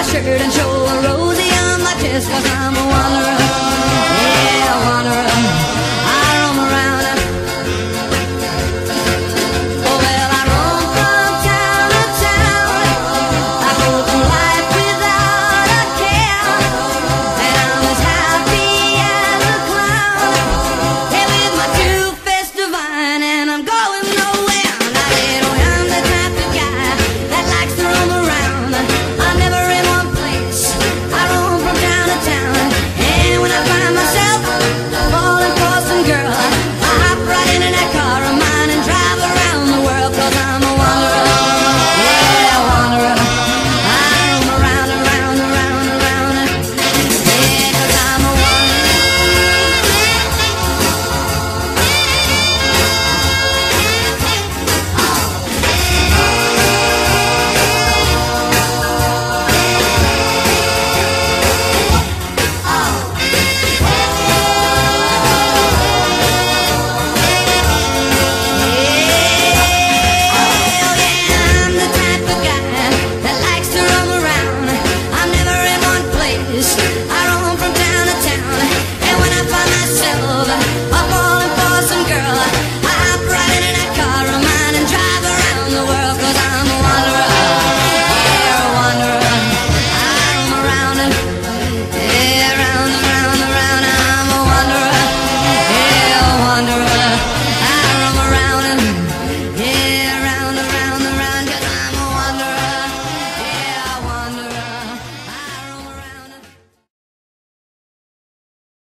my shirt and show a rosy on my chest, cause I'm a wanderer. Yeah.